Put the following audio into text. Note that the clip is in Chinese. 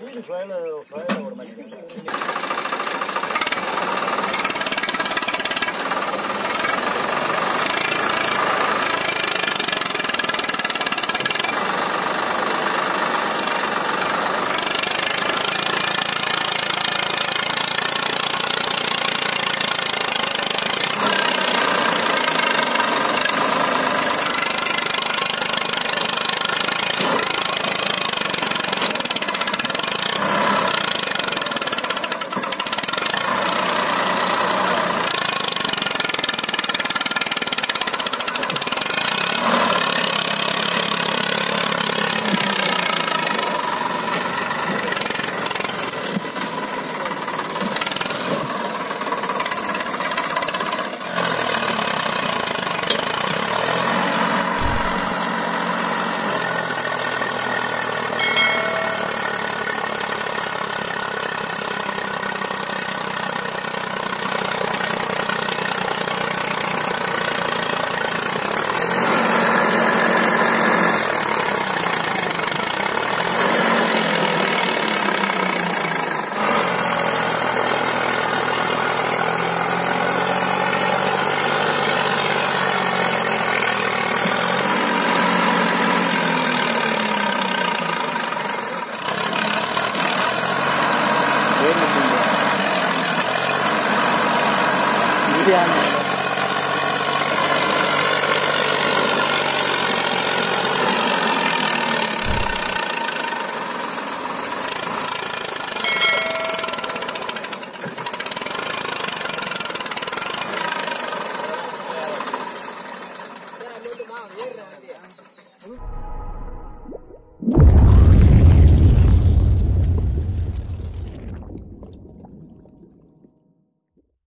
摔了，摔了，我的妈！Yeah.